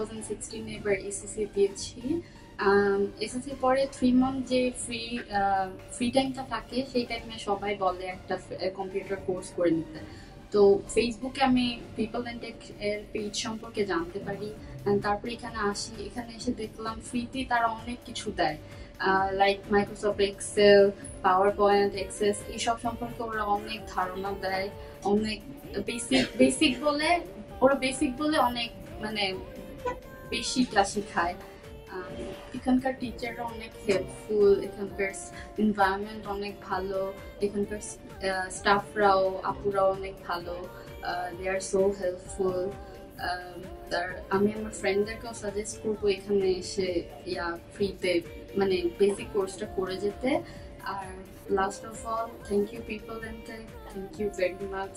Thousand সিক্সটিনে এবার SSC দিয়েছি। SSC পরে থ্রি মান্থ যে ফ্রি ফ্রি টাইমটা থাকে, সেই টাইমে সবাই বলে একটা কম্পিউটার কোর্স করে নিতে। তো ফেসবুকে আমি পিপল অ্যান্ড টেক এর পেজ সম্পর্কে জানতে পারি। তারপর এখানে আসি, এখানে এসে দেখলাম ফ্রিতে তারা অনেক কিছু দেয়। Like Microsoft Excel PowerPoint access এইসব সম্পর্কে ওরা অনেক ধারণা দেয়। অনেক বেসিক বেসিক বলে, ওরা বেসিক বলে অনেক মানে বেশি ক্লাস শেখায় এখানকার টিচাররা অনেক হেল্পফুল এখানকার এনভায়রনমেন্ট অনেক ভালো, এখানকার স্টাফরাও আপুরাও অনেক ভালো দে আর সো হেল্পফুল তার, আমি আমার ফ্রেন্ডদেরকেও সাজেস্ট করব এখানে এসে, ইয়া ফ্রিতে মানে বেসিক কোর্সটা করে যেতে। আর last of all thank you people and thank you very much